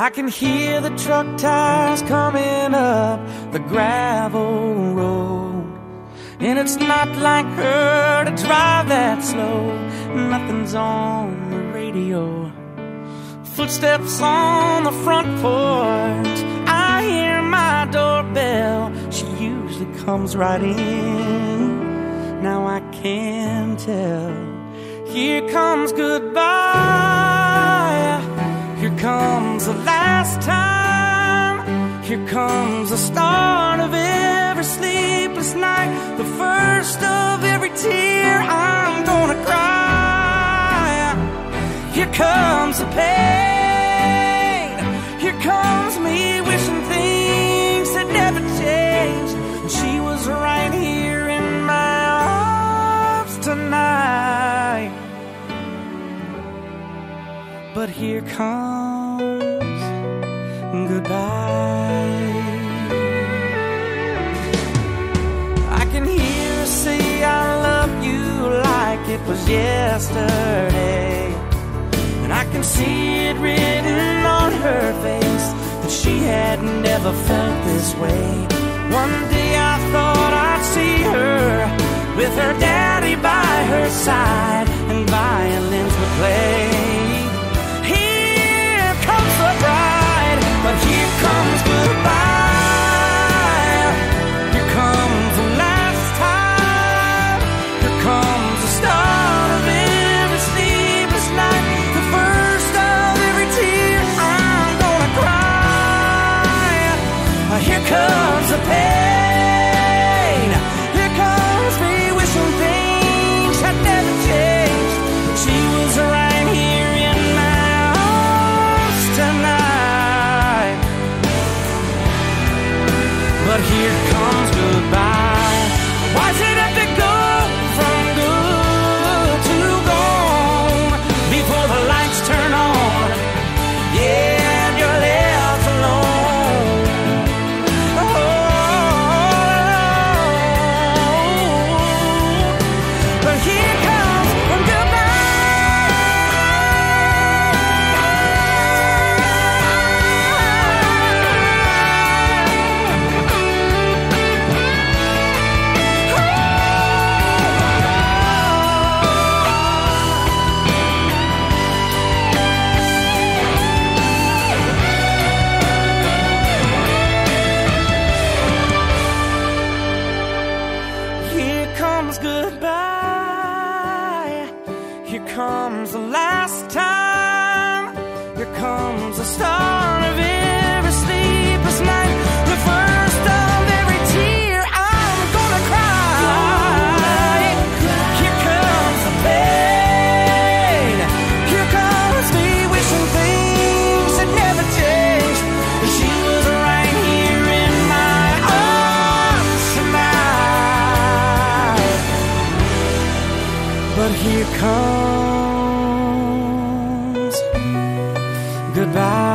I can hear the truck tires coming up the gravel road. And it's not like her to drive that slow. Nothing's on the radio. Footsteps on the front porch. I hear my doorbell. She usually comes right in. Now I can tell. Here comes goodbye. Here comes the last time. Here comes the start of every sleepless night. The first of every tear I'm gonna cry. Here comes the pain. Here comes me wishing things had never changed. And she was right here in my arms tonight. But here comes goodbye. I can hear her say I love you like it was yesterday. And I can see it written on her face that she had never felt this way. One day I thought I'd see her with her daddy by her side Here comes the pain. Here comes me wishing things had never changed. She was right here in my arms tonight. But here comes Here comes the last time. Here comes the start of every But here comes goodbye.